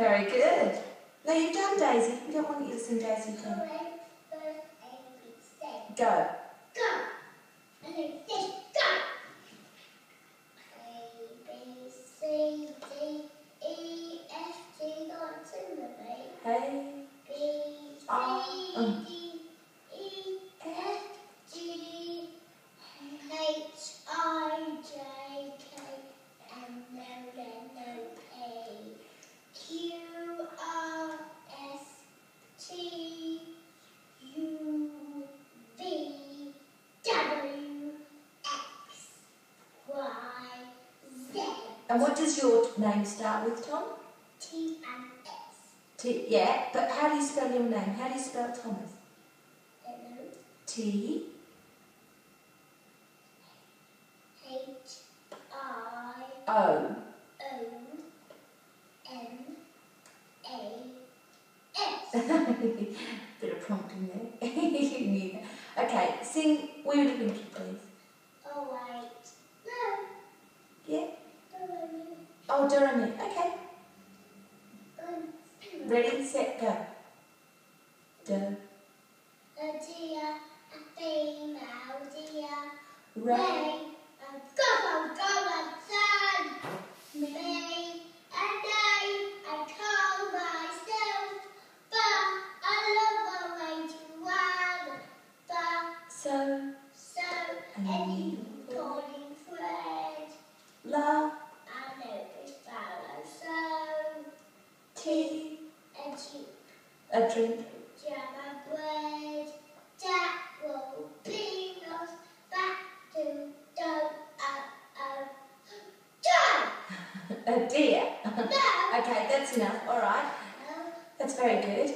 Very good. No, you've done Daisy. We don't want you to sing Daisy again. Go. Go. And then this, go. A, B, C, D, E, F, G, go on, sing with. Hey. B. Ah, um. D, E, F, G, H, I, J, K, M, L, N, O, P, Q, R, S, T, U, V, W, X, Y, Z, And what does your name start with, Tom? T, and S. T. Yeah, but how do you spell your name? How do you spell Thomas? Hello. T. H, I, O. O, M, A, S. Bit of prompting there. Okay, sing We Would Have Winky, please. Oh, wait. No. Yeah? No, Oh, Doremi. Okay. Ready, set, go. Do. Um, a deer, a female deer. Ray. A go, go, son. Me, and I, I call myself, but I love a way to run. But So. so, any pulling A drink. a bread that will bring back to the John! A deer. No! Okay, that's enough. All right. No, That's very good.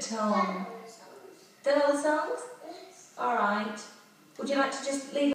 The songs? songs. All right. Would you like to just leave?